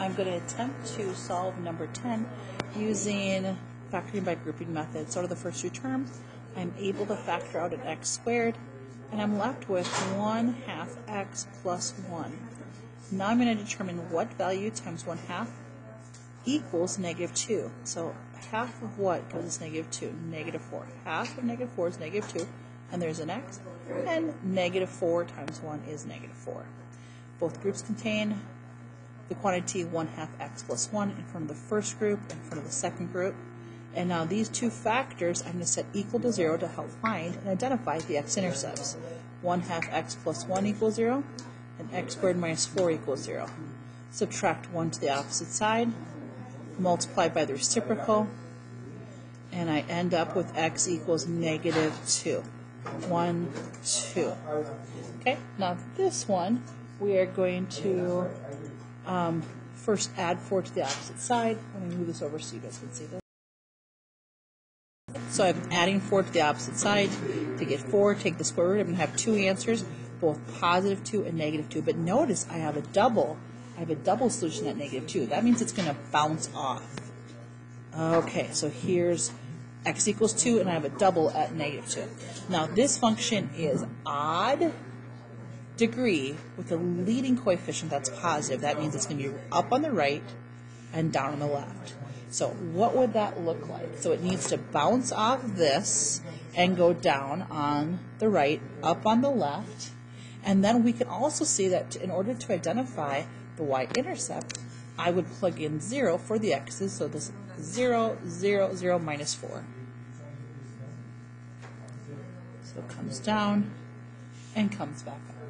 I'm going to attempt to solve number 10 using factoring by grouping method. So the first two terms, I'm able to factor out an x squared, and I'm left with 1 half x plus 1. Now I'm going to determine what value times 1 half equals negative 2. So half of what gives us negative 2? Negative 4. Half of negative 4 is negative 2, and there's an x, and negative 4 times 1 is negative 4. Both groups contain the quantity 1 half x plus 1 in front of the first group, in front of the second group. And now these two factors I'm going to set equal to 0 to help find and identify the x-intercepts. 1 half x plus 1 equals 0, and x squared minus 4 equals 0. Subtract 1 to the opposite side, multiply by the reciprocal, and I end up with x equals negative 2. 1, 2. Okay, now this one, we are going to um, first add 4 to the opposite side. Let me move this over so you guys can see this. So I'm adding 4 to the opposite side. To get 4, take the square root. I'm going to have two answers, both positive 2 and negative 2. But notice I have a double. I have a double solution at negative 2. That means it's going to bounce off. Okay, so here's x equals 2, and I have a double at negative 2. Now, this function is odd degree with a leading coefficient that's positive. That means it's going to be up on the right and down on the left. So what would that look like? So it needs to bounce off this and go down on the right, up on the left. And then we can also see that in order to identify the y-intercept, I would plug in 0 for the x's. So this 0, 0, 0, minus 4. So it comes down and comes back up.